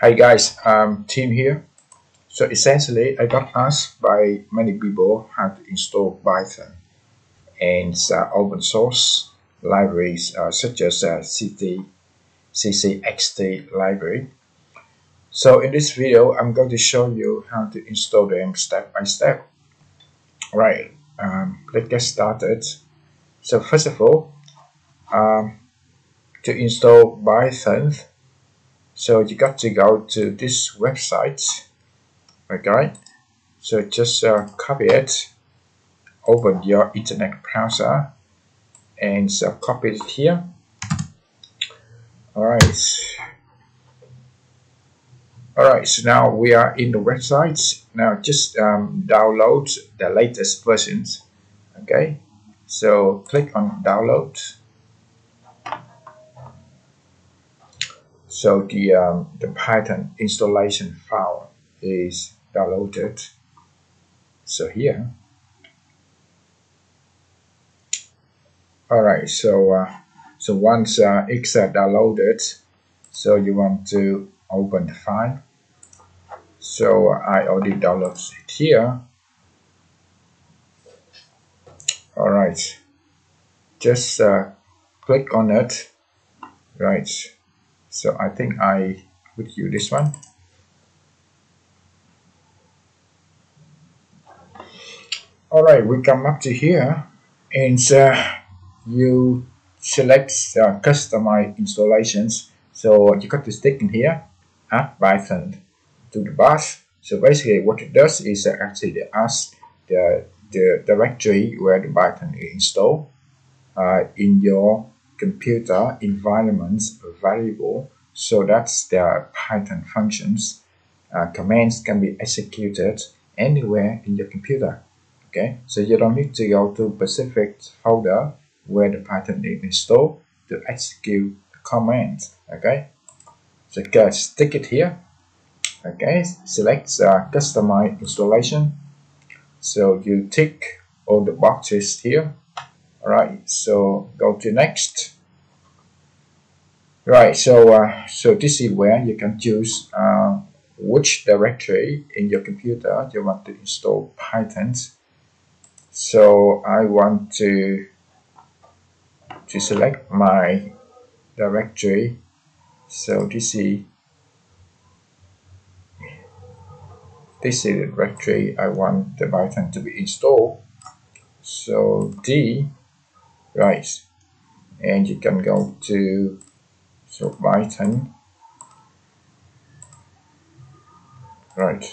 Hi guys, um, Tim here. So essentially, I got asked by many people how to install Python and uh, open source libraries uh, such as uh, CT, CCXT library. So in this video, I'm going to show you how to install them step by step. Right, um, let's get started. So first of all, um, to install Python, so you got to go to this website okay? So just uh, copy it open your internet browser and so copy it here. All right. All right so now we are in the website. Now just um, download the latest versions okay? So click on download so the um, the Python installation file is downloaded. So here. All right so uh, so once uh, uh, downloaded so you want to open the file. So I already downloaded it here. All right. Just uh, click on it. Right so I think I would use this one. All right we come up to here and uh, you select uh, customize installations. So you got to stick in here add python to the bus. So basically what it does is uh, actually ask the, the directory where the python is installed uh, in your computer environments variable so that's the python functions uh, commands can be executed anywhere in your computer okay? So you don't need to go to specific folder where the python is installed to execute the command okay? So just stick it here okay? Select uh, customize installation. So you tick all the boxes here right so go to next. Right so uh, so this is where you can choose uh, which directory in your computer you want to install python. So I want to to select my directory. So this is this is the directory I want the Python to be installed. So D right and you can go to so Python right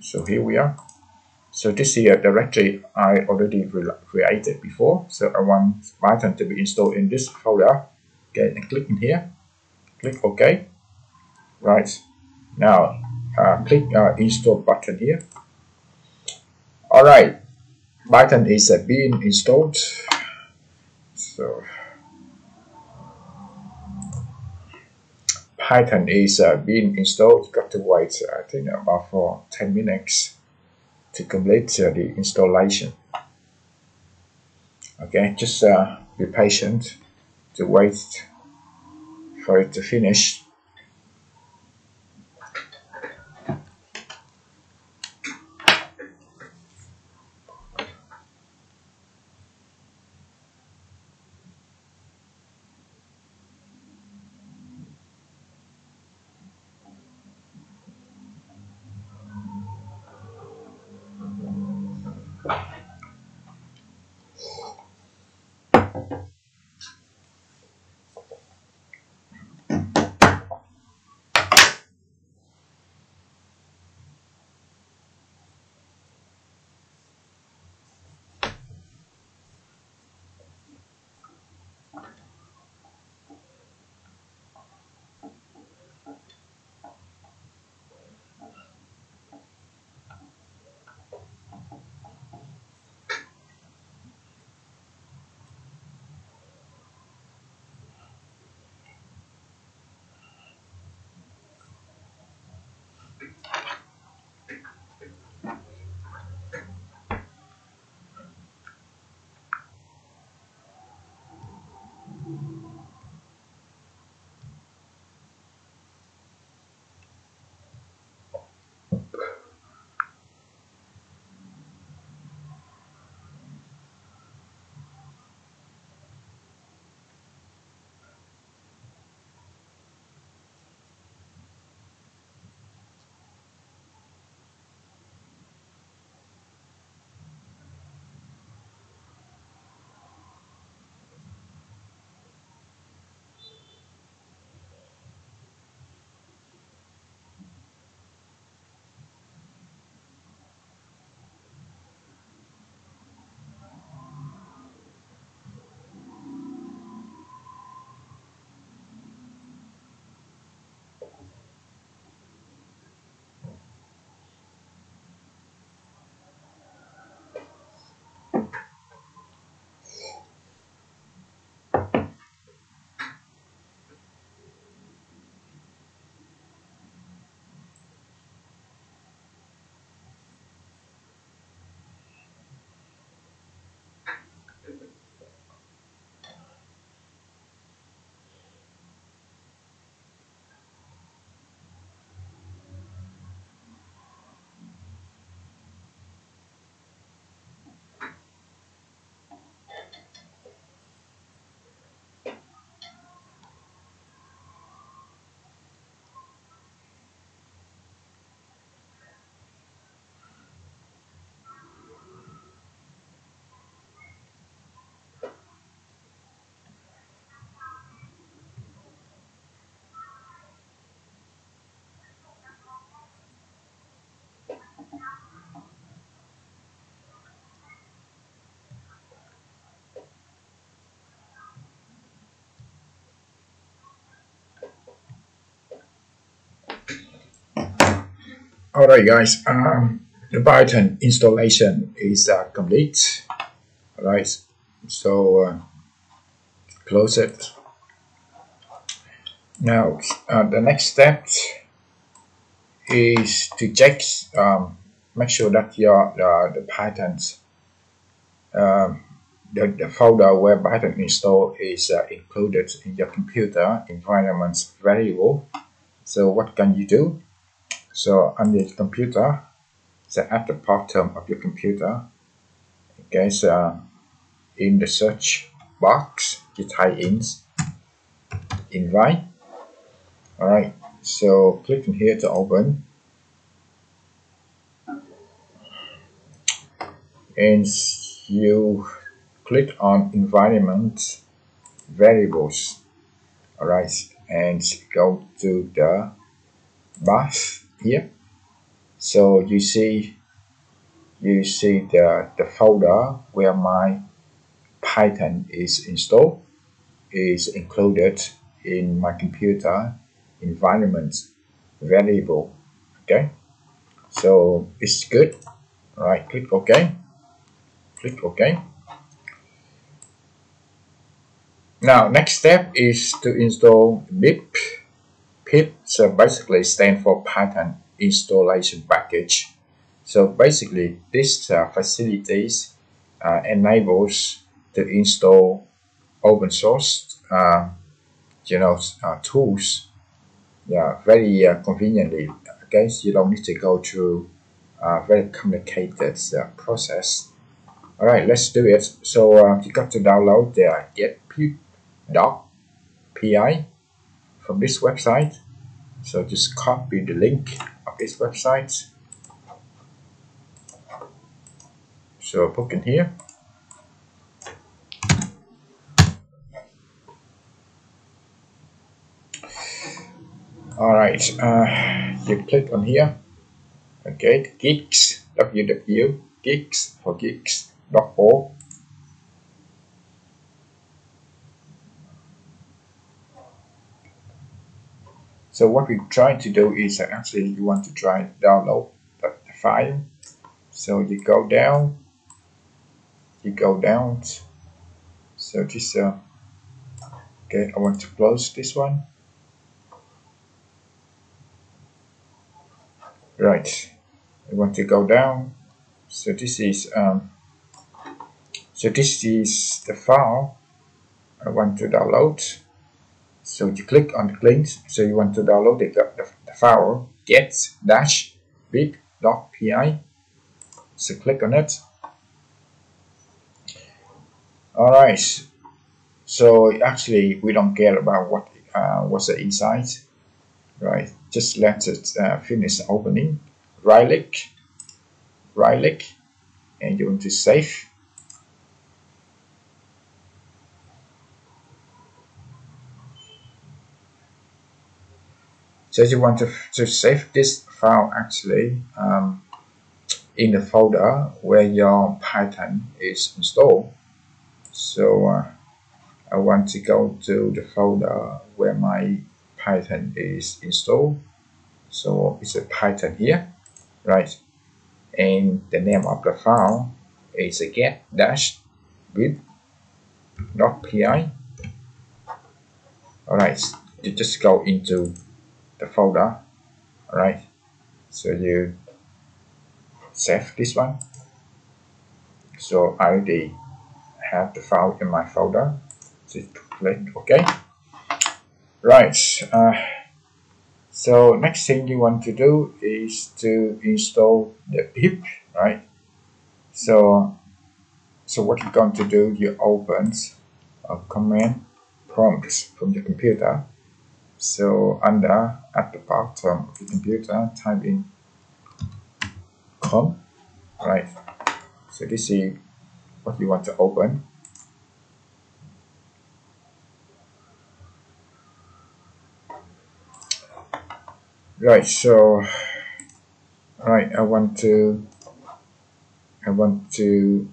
so here we are so this is a directory I already created before. So I want Python to be installed in this folder. Okay, and click in here. Click OK. Right. Now uh, click uh, install button here. Alright. Python is being installed. So Python is being installed. Got to wait, I think, about for 10 minutes to complete uh, the installation. Okay, just uh, be patient to wait for it to finish. Alright guys, um, the Python installation is uh, complete. Alright, so uh, close it. Now uh, the next step is to check, um, make sure that your uh, the Python's um, the, the folder where Python install is uh, included in your computer environment variable. So what can you do? So on your computer, so at the bottom of your computer, okay, so in the search box, you type in invite. Alright, so click in here to open. And you click on environment variables. Alright, and go to the path here so you see you see the, the folder where my Python is installed is included in my computer environment variable okay? So it's good. Right click ok. Click ok. Now next step is to install pip pip so basically stand for Python installation package. So basically this uh, facilities uh, enables to install open source uh, you know uh, tools yeah very uh, conveniently. Okay so you don't need to go through a very complicated uh, process. All right let's do it. So you got to download the get pip.py from this website. So just copy the link of this website. So book in here. All right uh, you click on here. Okay geeks www geeks for geeks.org So what we're trying to do is actually you want to try to download the file. So you go down, you go down. So this, uh, okay, I want to close this one. Right, I want to go down. So this is, um, so this is the file I want to download. So you click on the link. So you want to download the, the, the file get dash pip.py. So click on it. All right. So actually, we don't care about what uh, what's inside, right? Just let it uh, finish opening. Right click, right click, and you want to save. So you want to, to save this file actually um, in the folder where your Python is installed. So uh, I want to go to the folder where my Python is installed. So it's a Python here, right? And the name of the file is a get dash with dot py. Alright, you just go into the folder alright? So you save this one. So I already have the file in my folder. So click OK right uh, so next thing you want to do is to install the pip right? So so what you're going to do you open a command prompt from your computer so under at the bottom of the computer, type in com, right? So this is what you want to open. Right, so right, I want to I want to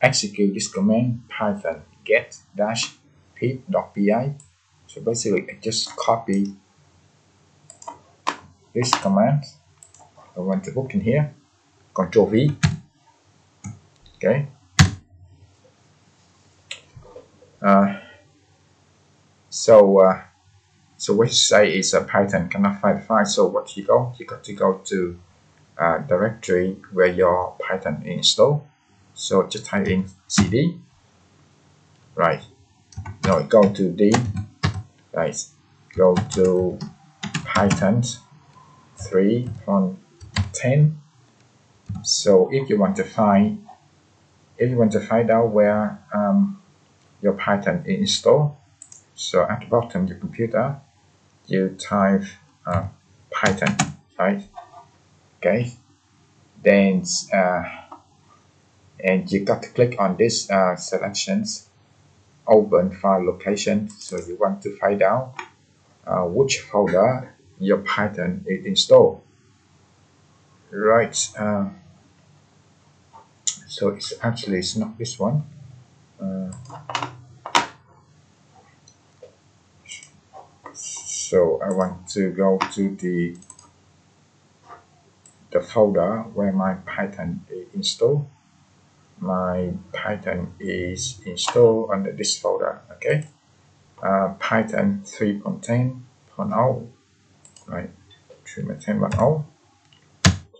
execute this command python get dash pip.py so basically I just copy this command. I want to in here. Control V. Okay. Uh, so uh, so what you say is a Python cannot find the file. So what you go you got to go to uh, directory where your Python is installed so just type in cd right. Now go to d right go to python 3.10 so if you want to find if you want to find out where um, your python is installed so at the bottom of your computer you type uh, python right? Okay. Then uh, and you got to click on this uh, selections open file location. So you want to find out uh, which folder your Python is installed. Right uh, so it's actually it's not this one. Uh, so I want to go to the the folder where my Python is installed my Python is installed under this folder okay? Uh, Python 3.10.0 right? 3.10.0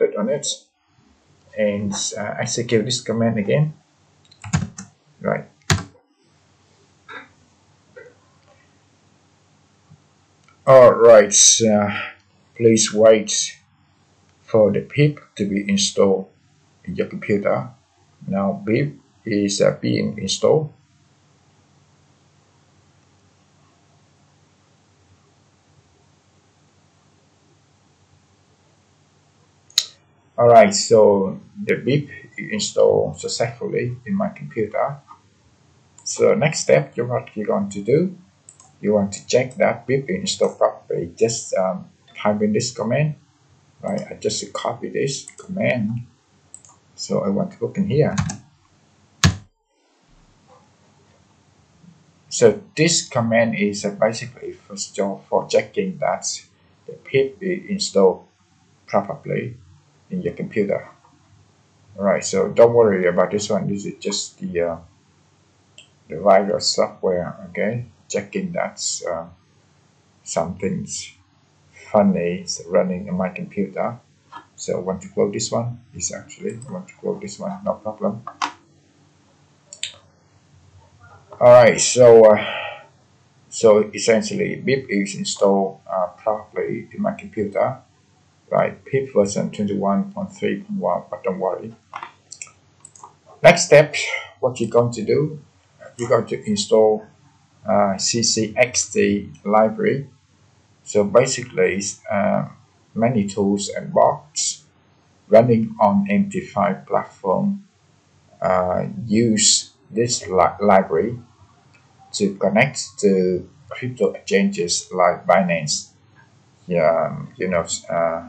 click on it. And uh, execute this command again. Right. All right uh, please wait for the pip to be installed in your computer now pip is uh, being installed. Alright, so the is installed successfully in my computer. So next step, you what you're going to do, you want to check that is installed properly. Just um, type in this command. Right, I just copy this command so I want to look in here. So this command is basically for checking that the pip is installed properly in your computer. Alright, so don't worry about this one. This is just the uh, the virus software. Okay, checking that uh, something's funny is running in my computer. So I want to close this one. This actually I want to close this one, no problem. Alright, so uh, so essentially pip is installed uh, properly in my computer. Right, pip version 21.3.1, but don't worry. Next step, what you're going to do, you're going to install uh, CCXT library. So basically, uh, many tools and bots running on MT5 platform uh, use this li library to connect to crypto exchanges like Binance, yeah, you know, uh,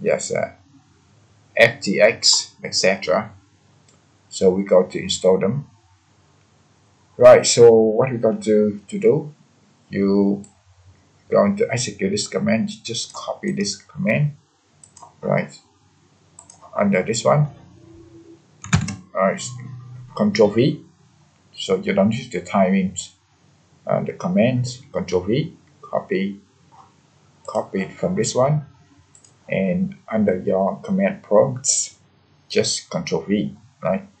yes, uh, FTX, etc. So we got to install them. Right, so what we got to, to do, you going to execute this command just copy this command right? Under this one alright control V. So you don't use the timing uh, the command control V copy copy from this one. And under your command prompts just control V right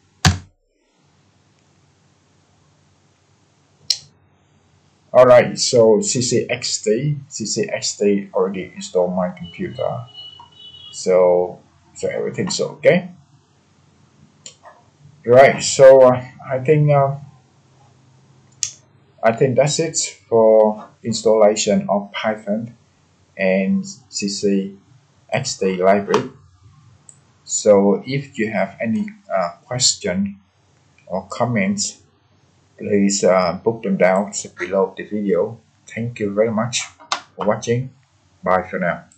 Alright, so CCXT, CCXT already installed my computer. So, so everything's okay. Right, so uh, I think uh, I think that's it for installation of Python and CCXT library. So if you have any uh, question or comments please uh, book them down below the video. Thank you very much for watching. Bye for now.